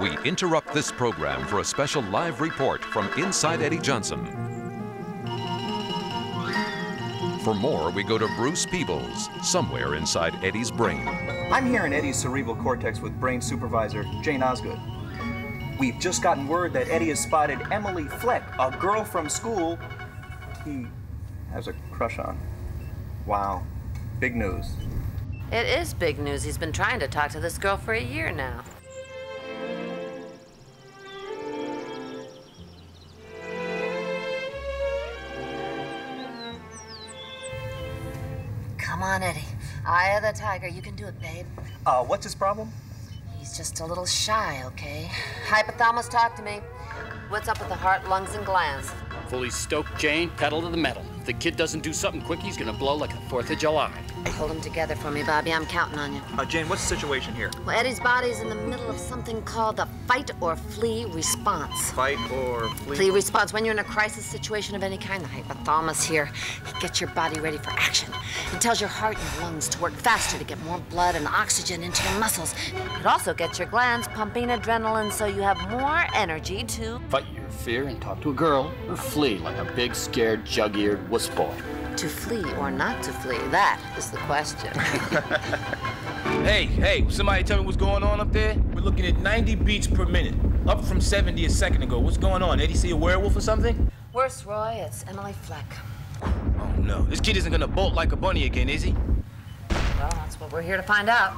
We interrupt this program for a special live report from inside Eddie Johnson. For more, we go to Bruce Peebles, somewhere inside Eddie's brain. I'm here in Eddie's cerebral cortex with brain supervisor Jane Osgood. We've just gotten word that Eddie has spotted Emily Fleck, a girl from school he has a crush on. Wow. Big news. It is big news. He's been trying to talk to this girl for a year now. Come on, Eddie. Eye of the tiger. You can do it, babe. Uh, what's his problem? He's just a little shy, okay? Hypothalamus, talk to me. What's up with the heart, lungs, and glands? Fully stoked, Jane, pedal to the metal. If the kid doesn't do something quick, he's gonna blow like a 4th of July. Hold them together for me, Bobby. I'm counting on you. Uh, Jane, what's the situation here? Well, Eddie's body's in the middle of something called the fight or flee response. Fight or flee? Flee response. When you're in a crisis situation of any kind, the hypothalamus here it gets your body ready for action. It tells your heart and lungs to work faster to get more blood and oxygen into your muscles. It also gets your glands pumping adrenaline so you have more energy to Fight your fear and talk to a girl, or flee like a big, scared, jug-eared wuss boy. to flee or not to flee. That is the question. Hey, hey, somebody tell me what's going on up there? We're looking at 90 beats per minute, up from 70 a second ago. What's going on? Eddie see a werewolf or something? Worse, Roy, it's Emily Fleck. Oh no, this kid isn't gonna bolt like a bunny again, is he? Well, that's what we're here to find out.